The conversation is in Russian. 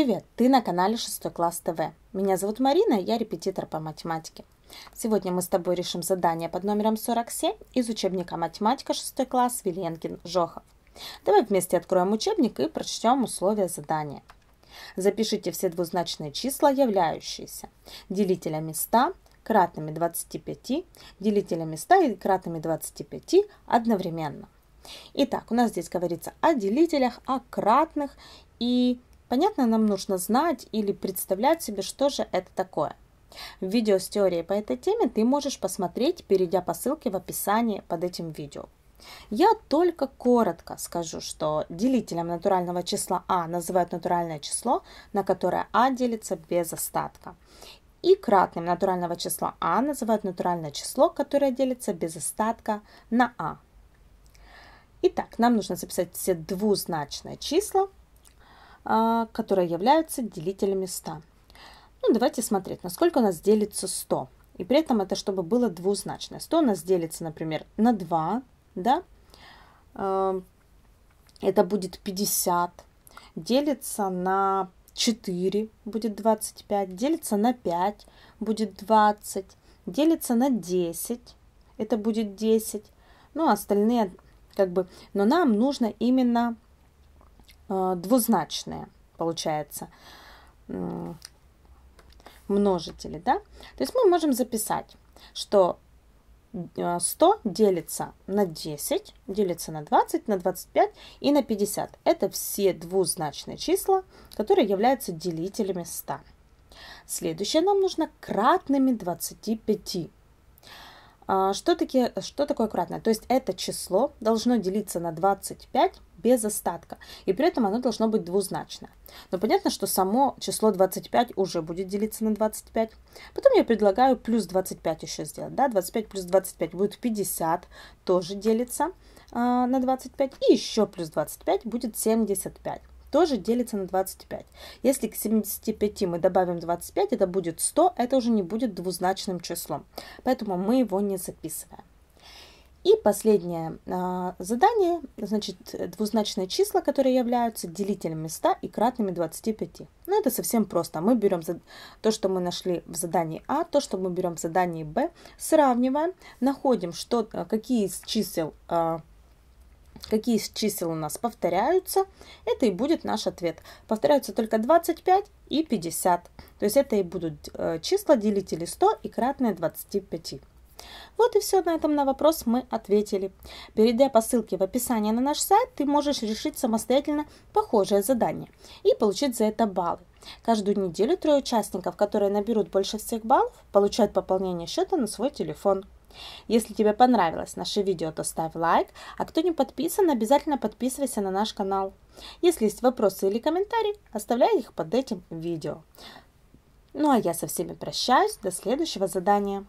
Привет! Ты на канале 6 класс ТВ. Меня зовут Марина, я репетитор по математике. Сегодня мы с тобой решим задание под номером 47 из учебника «Математика 6 класс» Виленкин-Жохов. Давай вместе откроем учебник и прочтем условия задания. Запишите все двузначные числа, являющиеся делителями 100, кратными 25, делителями 100 и кратными 25 одновременно. Итак, у нас здесь говорится о делителях, о кратных и Понятно, нам нужно знать или представлять себе, что же это такое. Видео с теорией по этой теме ты можешь посмотреть, перейдя по ссылке в описании под этим видео. Я только коротко скажу, что делителем натурального числа а называют натуральное число, на которое а делится без остатка. И кратным натурального числа а называют натуральное число, которое делится без остатка на а. Итак, нам нужно записать все двузначные числа, которые являются делителями 100. Ну, давайте смотреть, насколько у нас делится 100. И при этом это чтобы было двузначное. 100 у нас делится, например, на 2, да? А, это будет 50. Делится на 4 будет 25. Делится на 5 будет 20. Делится на 10. Это будет 10. Ну, остальные как бы... Но нам нужно именно двузначные, получается, множители, да? То есть мы можем записать, что 100 э, делится на 10, делится на 20, на 25 и на 50. Это все двузначные числа, которые являются делителями 100. Следующее нам нужно кратными 25. А, что, такие, что такое кратное? То есть это число должно делиться на 25 без остатка. И при этом оно должно быть двузначное. Но понятно, что само число 25 уже будет делиться на 25. Потом я предлагаю плюс 25 еще сделать. Да? 25 плюс 25 будет 50, тоже делится а, на 25. И еще плюс 25 будет 75 тоже делится на 25. Если к 75 мы добавим 25, это будет 100, это уже не будет двузначным числом. Поэтому мы его не записываем. И последнее а, задание, значит, двузначные числа, которые являются делителями 100 и кратными 25. Ну, это совсем просто. Мы берем то, что мы нашли в задании А, то, что мы берем в задании Б, сравниваем, находим, что, какие из чисел а, какие из чисел у нас повторяются, это и будет наш ответ. Повторяются только 25 и 50. То есть это и будут э, числа делители 100 и кратные 25. Вот и все на этом на вопрос мы ответили. Перейдя по ссылке в описании на наш сайт, ты можешь решить самостоятельно похожее задание и получить за это баллы. Каждую неделю трое участников, которые наберут больше всех баллов, получают пополнение счета на свой телефон. Если тебе понравилось наше видео, то ставь лайк, а кто не подписан, обязательно подписывайся на наш канал. Если есть вопросы или комментарии, оставляй их под этим видео. Ну а я со всеми прощаюсь, до следующего задания.